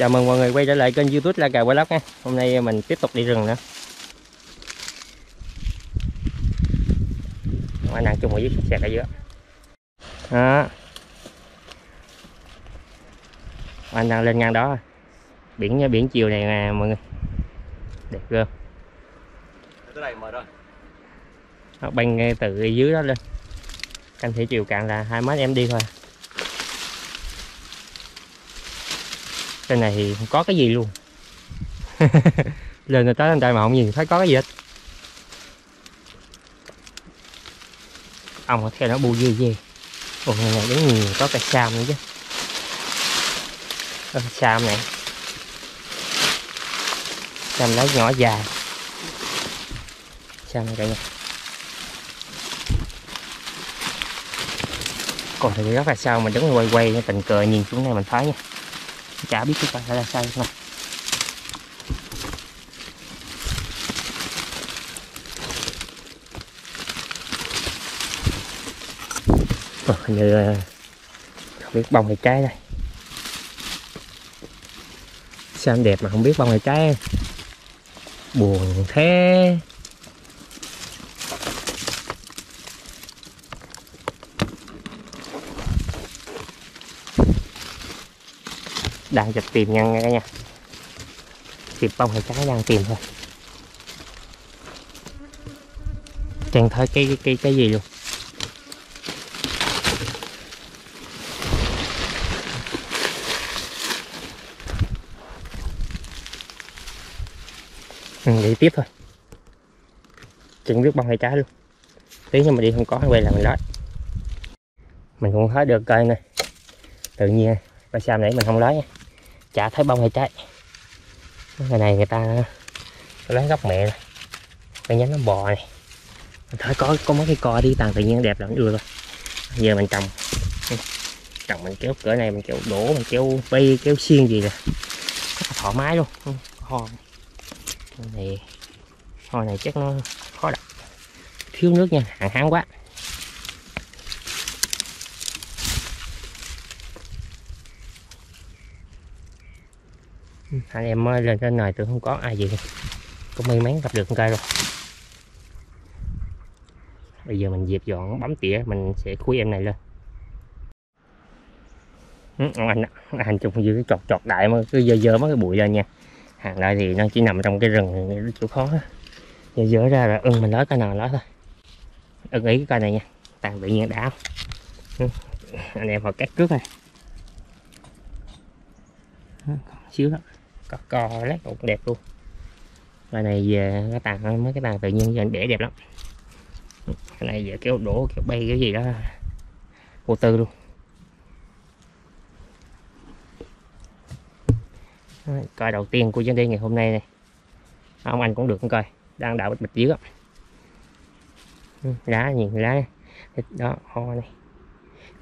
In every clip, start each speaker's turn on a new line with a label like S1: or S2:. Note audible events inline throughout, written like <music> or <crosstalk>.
S1: Chào mừng mọi người quay trở lại kênh youtube La Cà Vlog nha. Hôm nay mình tiếp tục đi rừng nữa. Anh đang chung một chiếc xe ở giữa Đó. Anh đang lên ngang đó. Biển biển chiều này nè, mọi người. Đẹp ghê.
S2: Tới đây mời rồi
S1: Nó băng từ dưới đó lên. Canh thủy chiều cạn là hai mét em đi thôi. Trên này thì không có cái gì luôn. <laughs> Lên tới lên đây mà không nhìn thấy có cái gì hết. Ông theo nó bu dê dê. Ồ này, này đứng nhìn có cây sam nữa chứ. Có cây sam này. Sam lá nhỏ dài. Sam này cả nhà. Còn thì rất là sao mình đứng quay quay tình cờ nhìn xuống này mình thấy nha chả biết cái phải là sao này Ờ, hình như là không biết bông hay trái đây. Sao anh đẹp mà không biết bông hay trái? Buồn thế. Đang giật tìm nha cả nhà tìm bông hay trái đang tìm thôi. Chẳng thấy cái cái cái, cái gì luôn? Ừ, đi tiếp thôi. Chẳng biết bông hay trái luôn. Tí nhưng mà đi không có quay là mình nói. Mình cũng thấy được cây này. Tự nhiên và sao nãy mình không lấy nha chả thấy bông hay trái. Cái này người ta lấy gốc mẹ này. Cái nhánh nó bò này. Mình thấy có có mấy cái co đi tàn tự nhiên đẹp lắm ưa rồi. Giờ mình trồng. Trồng mình kéo cỡ này mình kéo đổ mình kéo bay kéo xiên gì nè. Thoải mái luôn. Ừ, ho này ho này chắc nó khó đọc, thiếu nước nha hạn hán quá. Anh em mới lên trên này tôi không có ai gì có may mắn gặp được con cây rồi bây giờ mình dẹp dọn bấm tỉa mình sẽ khui em này lên. Ừ, anh anh chung dưới cái chọt chọt đại mà cứ dơ dơ mấy cái bụi lên nha. Hàng lại thì nó chỉ nằm trong cái rừng nó chịu khó. Dơ dơ ra là ưng ừ, mình lấy cái nào lấy thôi. Ưng ý cái cây này nha tàn tự nhiên đã ừ, anh em vào cắt trước này. Ừ, xíu đó có co lát cũng đẹp luôn. Cái này về, cái tàn, mấy cái tàn tự nhiên giờ để đẹp lắm. Cái này về kéo đổ kéo bay, cái gì đó. Vô tư luôn. Coi đầu tiên của chuyến đi ngày hôm nay này. Ông anh cũng được coi. Đang đảo bịch bịch dưới ừ, lá nhìn lá. Đó, ho này.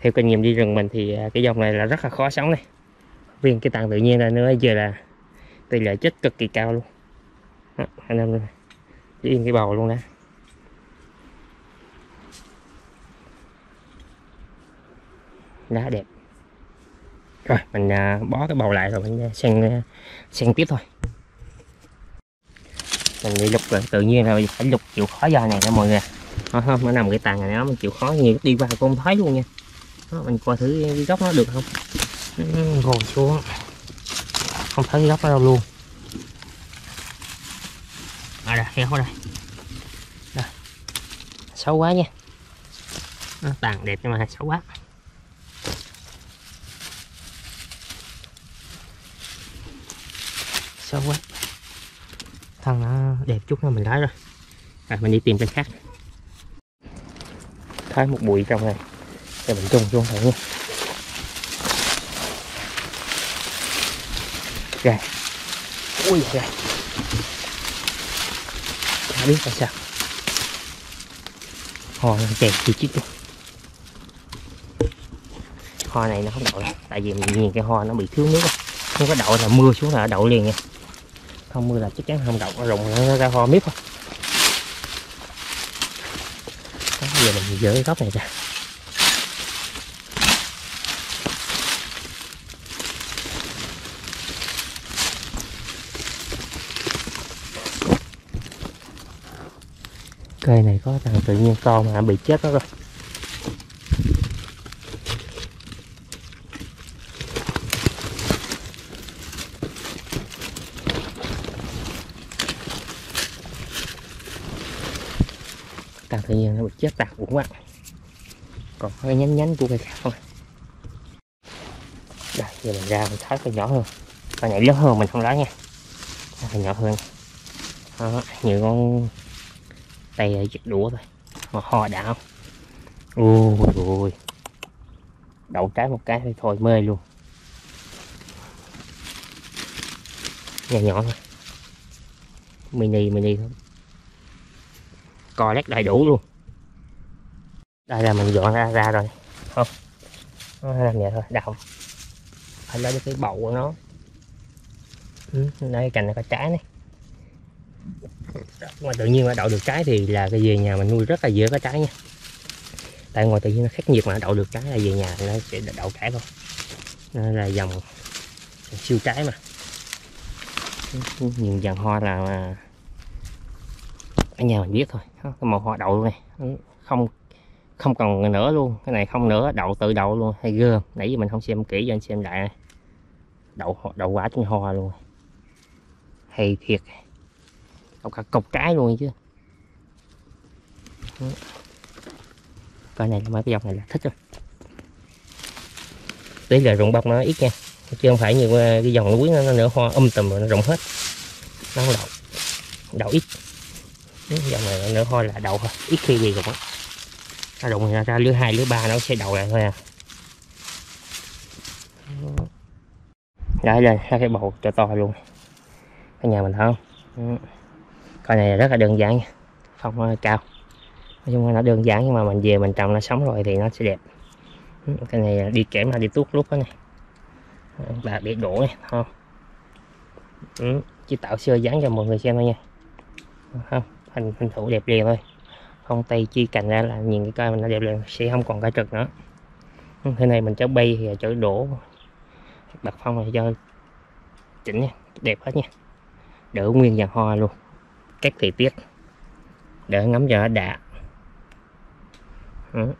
S1: Theo kinh nghiệm đi rừng mình thì à, cái dòng này là rất là khó sống này. Riêng cái tàn tự nhiên là nữa, giờ là tỷ lệ chết cực kỳ cao luôn. Đó, anh em yên cái bầu luôn nè lá đẹp. Rồi mình à, bó cái bầu lại rồi mình à, sang sang à, tiếp thôi. Mình đi lục rồi tự nhiên rồi phải lục chịu khó giờ này nha mọi người. Nó không nó nằm cái tàn này nó mình chịu khó nhiều đi qua cũng không thấy luôn nha. Đó, mình coi thử cái góc nó được không. Ngồi xuống không thấy cái góc nó đâu luôn. À đây heo đây đây. xấu quá nha. Nó tàn đẹp nhưng mà xấu quá. Xấu quá. Thân nó đẹp chút nữa mình lấy rồi. À, mình đi tìm cây khác. Thấy một bụi trong này để mình trùng xuống thử. nha rồi ui rồi chả biết là sao. Ho nó chèn chi chít luôn ho này nó không đậu đâu tại vì mình nhìn cái ho nó bị thiếu nước không có đậu là mưa xuống là đậu liền nha. Không mưa là chắc chắn không đậu nó rụng nó ra ho miết thôi. Bây giờ mình dỡ cái góc này ra? Cây này có thằng tự nhiên con mà bị chết đó rồi. Thằng tự nhiên nó bị chết tạc cũng quá. Còn hơi nhánh nhánh của cây khác không đây giờ mình ra mình thấy cây nhỏ hơn. Cây này lớn hơn mình không lấy nha. Cây nhỏ hơn. Đó, như con tay ở chiếc đũa thôi. Mà ho đã không? Ôi ôi. Đậu trái một cái thôi thôi mê luôn. Nhỏ nhỏ thôi. Mini mini thôi. Co lét đầy đủ luôn. Đây là mình dọn ra ra rồi. Không. Nó làm vậy thôi đậu. Phải lấy cái bầu của nó. Ừ, đây cành này có trái này ngoài tự nhiên mà đậu được trái thì là cái về nhà mình nuôi rất là dễ có trái nha. Tại ngoài tự nhiên nó khắc nghiệt mà đậu được trái là về nhà nó sẽ đậu trái thôi nó là dòng siêu trái mà. Nhiều dàn hoa là ở nhà mình biết thôi. Cái màu hoa đậu luôn này, không không còn nữa luôn. Cái này không nữa đậu tự đậu luôn, hay gơ. nãy giờ mình không xem kỹ cho anh xem lại. Này. đậu đậu quả trên hoa luôn. Hay thiệt đậu cả cọc trái luôn chứ. Coi này mấy cái dòng này là thích rồi. Tí là rụng bọc nó ít nha. Chứ không phải như ờ, cái dòng núi nó, nó nở hoa um tùm rồi nó rụng hết. Nó không đậu. Đậu ít. Dòng này nở hoa là đậu thôi. Ít khi gì rụng nó rụng ra, ra lứa hai lứa ba nó sẽ đậu lại thôi à. Đấy lên hai cái bầu cho to luôn. Cái nhà mình thấy không coi này rất là đơn giản nha. Không ờ, cao. Nói chung là nó đơn giản nhưng mà mình về mình trồng nó sống rồi thì nó sẽ đẹp. Ừ, cái này ờ, đi kẽm là đi tuốt lúc đó này. Ờ, là để đổ này không? Ừ, chỉ tạo sơ dáng cho mọi người xem thôi nha. Không hình hình thù đẹp liền thôi. Không tay chi cành ra là nhìn cái cây mình nó đẹp liền sẽ không còn cái trực nữa. Ừ, thế này mình cho bay thì chở đổ. Bạc phong này cho chỉnh nha đẹp hết nha. Đỡ nguyên dàn hoa luôn các thời tiết. Để ngắm cho đã. Ừ.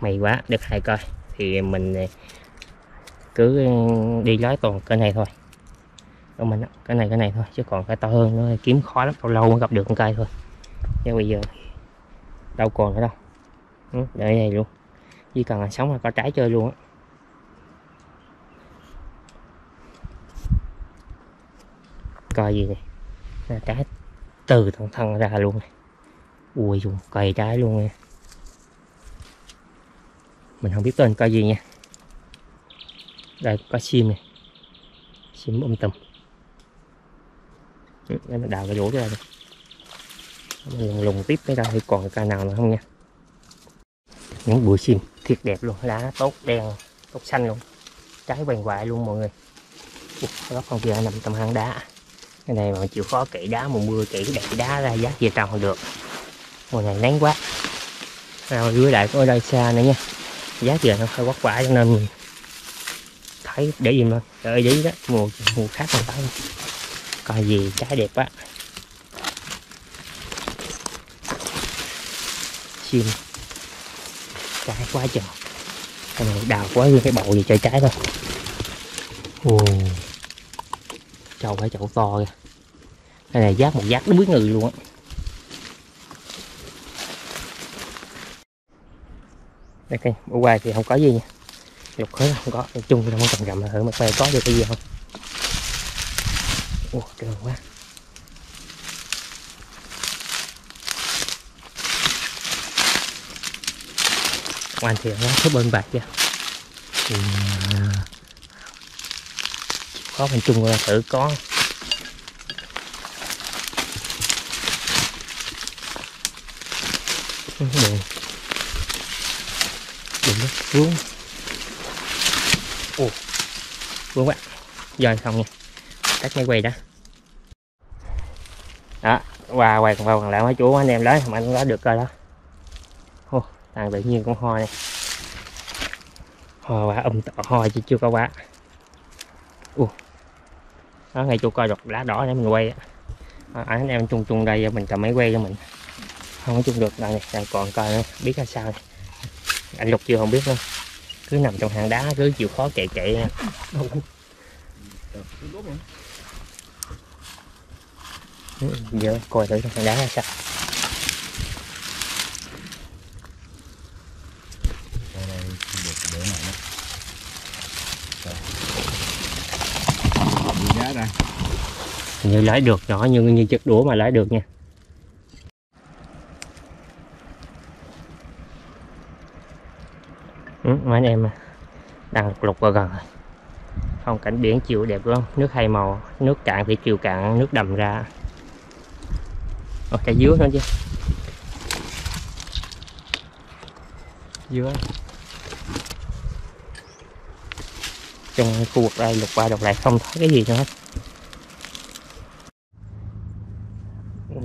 S1: may quá được hai coi. Thì mình ờ, cứ đi lái toàn cái này thôi. Của mình cái này cái này thôi chứ còn cái to hơn nó kiếm khó lắm lâu lâu mới gặp được con cây thôi. Nhưng bây giờ đâu còn nữa đâu. Ừ, để này luôn. Chỉ cần là sống là có trái chơi luôn á. Coi gì này trái từ thằng thân ra luôn này. Ui dùng cây trái luôn nha. Mình không biết tên cây gì nha. Đây có sim này. Sim um tùm. Ừ, để mình đào cái rổ ra này mình lùng tiếp cái đây thì còn cây nào nữa không nha? Những bụi sim thiệt đẹp luôn lá tốt đen tốt xanh luôn. Trái vàng hoại luôn mọi người. Ủa, góc con kia nằm trong hang đá cái này mà chịu khó kỹ đá mùa mưa kỹ đẹp đá ra, giá về trồng được. Mùa này nắng quá. Nào dưới lại có ở đây xa nữa nha. Giá về nó hơi quắc quả cho nên mình thấy để gì mà đợi đấy đó, mùa mùa khác còn tới coi gì trái đẹp quá. Chim. Trái quá trời. Cái này đào quá như cái bầu gì chơi trái thôi. Ồ chậu phải chậu to kìa. Cái này giác một giác đuối người luôn á. Đây cây bữa qua thì không có gì nha. Lục hết, không có. Nói chung không cần gầm thử mặt này có được cái gì không? Ủa trơn quá. Hoàn thiện nó thứ bên bạc kìa thì à, có mình chung là thử có. Đường đường nó vướng ồ vướng quá. Giờ xong nha tắt máy quay đó đó, qua quay còn vào còn lại mấy chú anh em lấy mà anh có được coi đó. Ô thằng tự nhiên con hoa này. Hoa quá, âm tọ hoa chứ chưa có quá. Ồ đó ngay chú coi được lá đỏ để mình quay á. Anh em chung chung đây mình cầm máy quay cho mình. Không có chung được đây này đang còn coi nữa biết là sao này. anh lục chưa không biết nữa. Cứ nằm trong hang đá cứ chịu khó kệ kệ nha. Giờ coi thử trong hang đá là sao
S2: Đây đây được để này đó. Đi giá ra.
S1: Hình như lái được nhỏ như như chiếc đũa mà lái được nha. Ừ, mấy anh em đang lục vào gần. Rồi phong cảnh biển chiều đẹp lắm nước hai màu nước cạn thì chiều cạn nước đầm ra. Ồ, cái dứa nữa chứ? Dứa. Trong khu vực đây lục qua đọc lại không thấy cái gì nữa hết.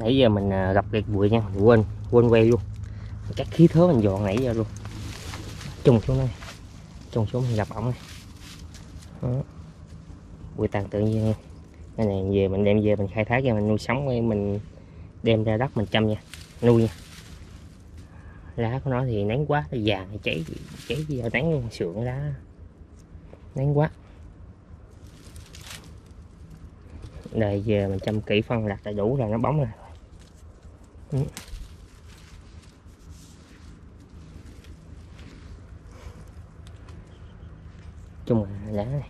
S1: Nãy giờ mình à, gặp việc bụi nha, mình quên quên quay luôn. Các khí thớ mình dọn nãy giờ luôn. Trùng xuống đây, trùng xuống mình gặp ổng này. Đó. bụi tàn tự nhiên cái này về mình đem về, mình khai thác ra mình nuôi sống mình đem ra đất mình chăm nha, nuôi nha. Lá của nó thì nắng quá nó vàng thì cháy cháy giờ nắng luôn, sượng lá. Nắng quá. Đây giờ mình chăm kỹ phân lạc đầy đủ là nó bóng rồi. Ừ. Chung là lá này.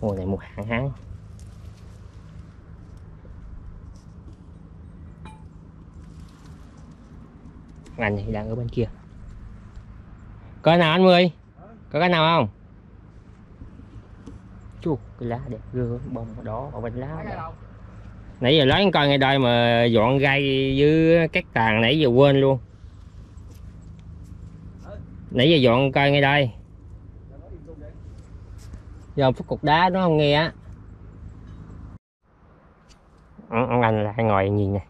S1: Mùa này mùa hạn hán. Anh này đang ở bên kia. Có cái nào anh mười? Có cái nào không? Chú cái lá đẹp ghê, bông đỏ ở bên lá. đẹp nãy giờ lấy coi ngay đây mà dọn gai với các tàn nãy giờ quên luôn. Nãy giờ dọn coi ngay đây giờ phút cục đá nó không nghe á? Ông, anh lại ngồi nhìn nè.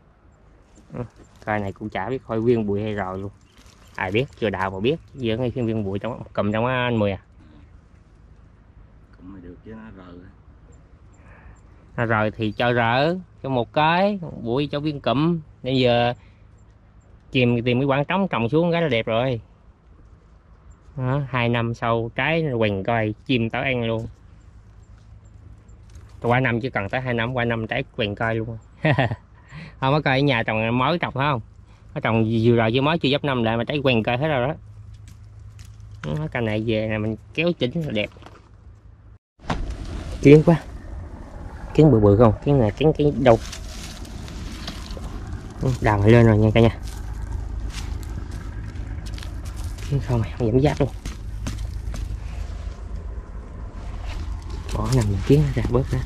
S1: Ừ, coi này cũng chả biết coi viên bụi hay rồi luôn. Ai biết chưa đào mà biết. Giữa ngay khi viên bụi trong cầm trong anh mười à.
S2: Cũng mà được chứ nó rờ.
S1: À, rồi thì cho rỡ cho một cái bụi cho viên cụm. Bây giờ chìm tìm cái quảng trống trồng xuống cái là đẹp rồi. Đó, hai năm sau trái quỳnh coi chim tới ăn luôn. Qua năm chứ cần tới hai năm qua năm trái quỳnh coi luôn. <laughs> Không có coi ở nhà trồng mới trồng phải không? Nó trồng vừa rồi chứ mới chưa dấp năm lại mà trái quỳnh coi hết rồi đó. Đó, cây này về là mình kéo chỉnh là đẹp. Kiến quá kiến bự bự không? Kiến này kiến cái đâu đàn ừ, đào lên rồi nha cả nhà. Kiến không này không giảm giáp luôn. Bỏ nằm kiến ra, bớt ra.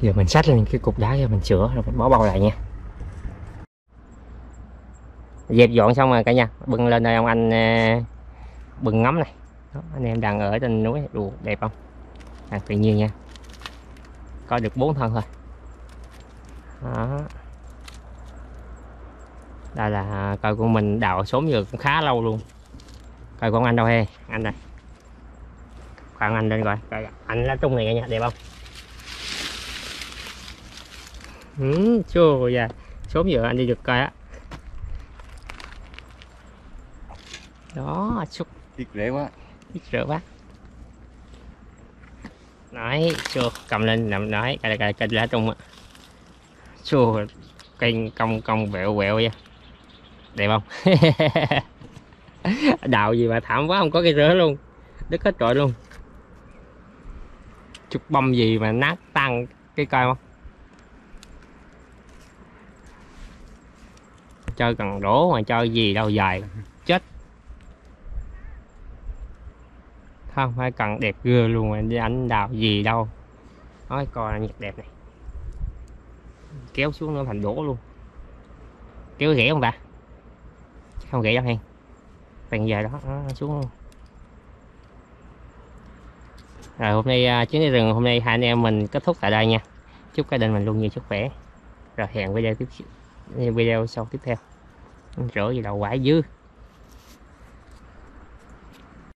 S1: Giờ mình xách lên cái cục đá rồi mình sửa rồi mình bỏ bao lại nha dẹp dọn xong rồi cả nhà. Bưng lên đây ông anh bừng bưng ngắm này. Đó, anh em đang ở trên núi đùa đẹp không? À, tự nhiên nha. Có được bốn thân thôi. Đó. Đây là à, coi của mình đào sớm giờ cũng khá lâu luôn. Coi con anh đâu he? Anh đây. Khoảng anh lên coi. Coi anh lá trung này cả nhà đẹp không? Ừ, chua dạ sớm giờ anh đi được coi á. Đó xúc
S2: Tiếc rễ quá.
S1: ít rửa bát nói chưa cầm lên nằm nói cái cái cái lá trung á. Chưa cây cong cong vẹo vẹo vậy. Đẹp không? <laughs> Đào gì mà thảm quá không có cây rửa luôn. Đứt hết trọi luôn. Chút bông gì mà nát tan cái coi không? Chơi cần đổ mà chơi gì đâu dài chết không, phải cần đẹp gưa luôn anh anh đào gì đâu. Nói coi nhiệt đẹp này. Kéo xuống nó thành đổ luôn. Kéo rẻ không ta? Không rẻ đâu hen. Bằng giờ đó nó xuống luôn. Rồi hôm nay à, chuyến đi rừng hôm nay hai anh em mình kết thúc tại đây nha. Chúc gia đình mình luôn nhiều sức khỏe. Rồi hẹn video tiếp, video sau tiếp theo. Rửa gì đầu quả dư